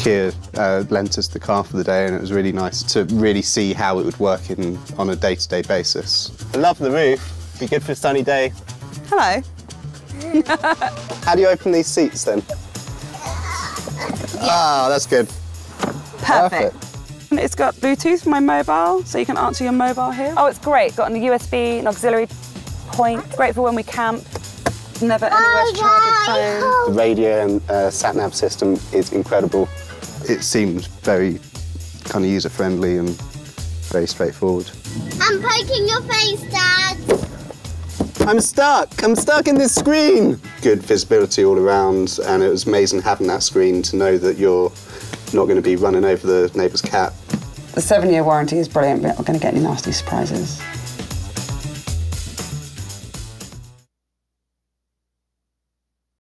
Kia uh, lent us the car for the day, and it was really nice to really see how it would work in on a day-to-day basis. I love the roof. Be good for a sunny day. Hello. How do you open these seats then? Ah, that's good. Perfect. It's got Bluetooth for my mobile, so you can answer your mobile here. Oh, it's great. Got a USB, an auxiliary point. Great for when we camp. Never anywhere to charge your phone. The radio and uh, sat nav system is incredible. It seems very kind of user friendly and very straightforward. I'm poking your face, Dad. I'm stuck. I'm stuck in this screen. Good visibility all around, and it was amazing having that screen to know that you're not going to be running over the neighbour's cat. The seven-year warranty is brilliant. We're not going to get any nasty surprises.